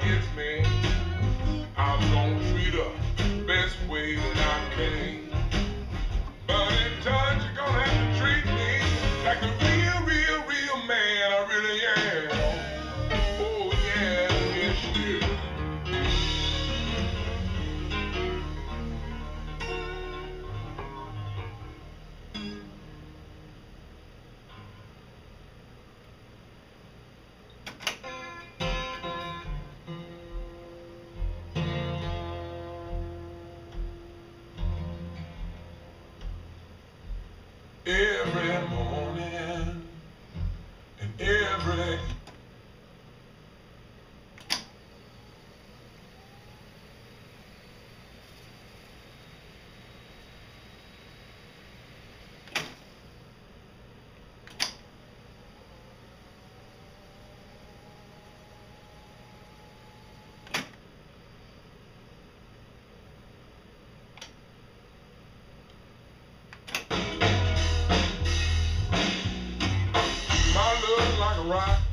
forgive me. Every morning and every rock.